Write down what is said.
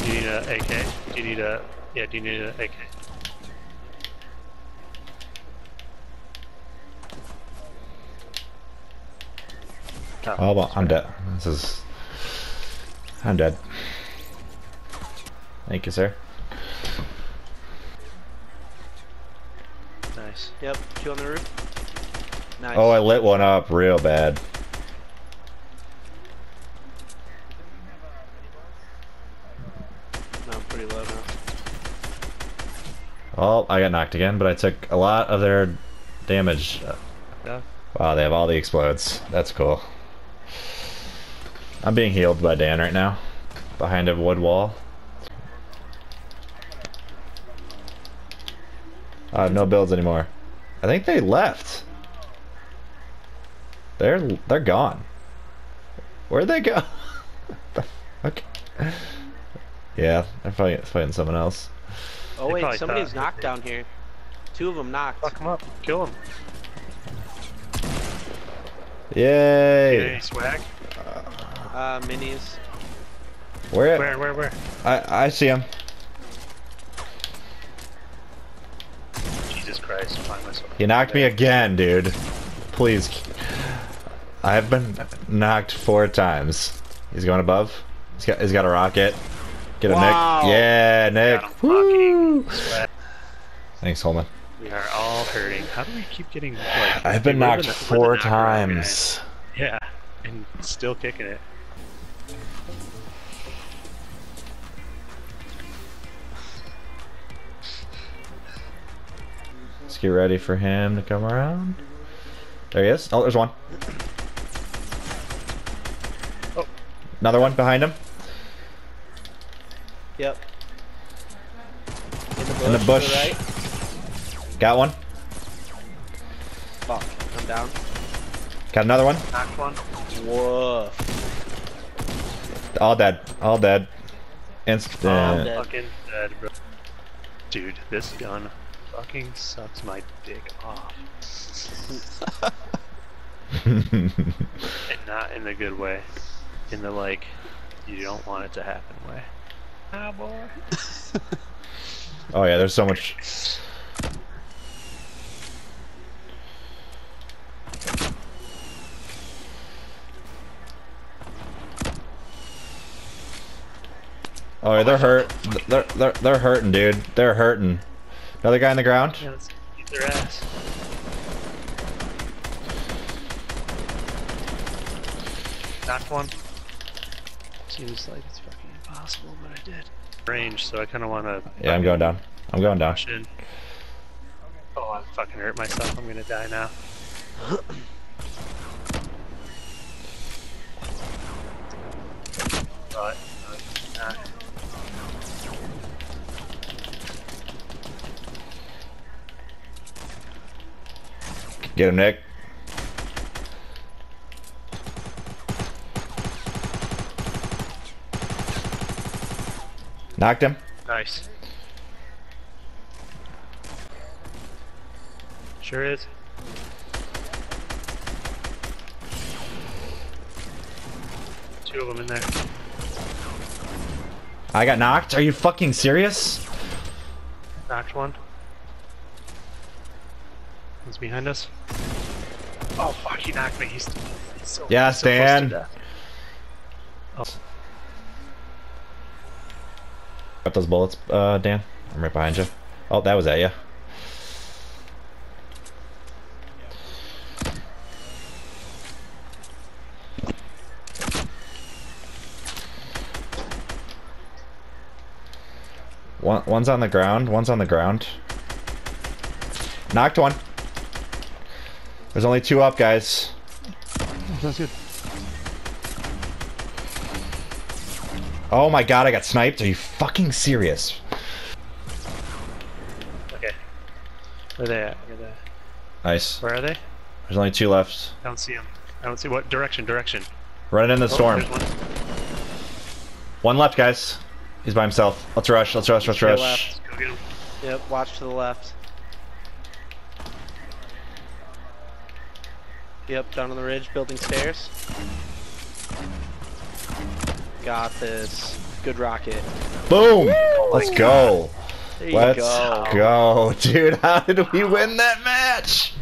Do you need a AK? Do you need a yeah? Do you need a AK? Ah. Oh, well, I'm dead. This is. I'm dead. Thank you, sir. Nice. Yep, two on the roof. Nice. Oh, I lit one up real bad. No, I'm pretty low now. Oh, I got knocked again, but I took a lot of their damage. Yeah. Wow, they have all the explodes. That's cool. I'm being healed by Dan right now. Behind a wood wall. I have no builds anymore. I think they left. They're they're gone. Where'd they go? okay. Yeah, they're fighting, fighting someone else. Oh They wait, probably somebody's thought- knocked down here. Two of them knocked. Fuck him up. Kill him. Yay! Get any swag? Uh, minis. Where? Where? Where? Where? I I see him. Jesus Christ! Find myself. He knocked me again, dude. Please. I've been knocked four times. He's going above. He's got he's got a rocket. Get him, Wow. Nick. Yeah, Nick. Woo. Thanks, Holman. We are all hurting. How do we keep getting like? I've been knocked four times. Yeah, and still kicking it. Let's get ready for him to come around. There he is. Oh, there's one. Oh. Another one behind him. Yep. In the bush. In the to bush. right. Got one. Fuck. I'm down. Got another one. Knocked one. Woof. All dead. All dead. Instant. All dead. Fucking dead, bro. Dude, this gun fucking sucks my dick off, and not in the good way. In the like, you don't want it to happen way. Boy. oh yeah, there's so much. Oh, they're hurt. They're they're they're hurting, dude. They're hurting. Another guy on the ground. Yeah, let's their ass. Knocked one. Seems like it's impossible, but I did. Range, so I kind of want to. Yeah, I'm going down. I'm going down. In. Oh, I fucking hurt myself. I'm gonna die now. but, uh, nah. Get him, Nick. Knocked him. Nice. Sure is. Two of them in there. I got knocked. Are you fucking serious? Knocked one. One's behind us. Oh fuck, he knocked me. He's, so, Yeah, so close to Stan. death. Oh, Those bullets, uh, Dan. I'm right behind you. Oh, that was at you. One, one's on the ground. One's on the ground. Knocked one. There's only two up, guys. good. Oh my god, I got sniped. Are you fucking serious? Okay. Where are they at? Where are they? Nice. Where are they? There's only two left. I don't see them. I don't see what direction. Direction. Running in the Oh, storm. one. One left, guys. He's by himself. Let's rush. Let's rush. Let's To the rush. left. Go get him. Yep. Watch to the left. Yep. Down on the ridge, building stairs. Got this. Good rocket. Boom! Let's go. Let's go. go. Dude, how did we win that match?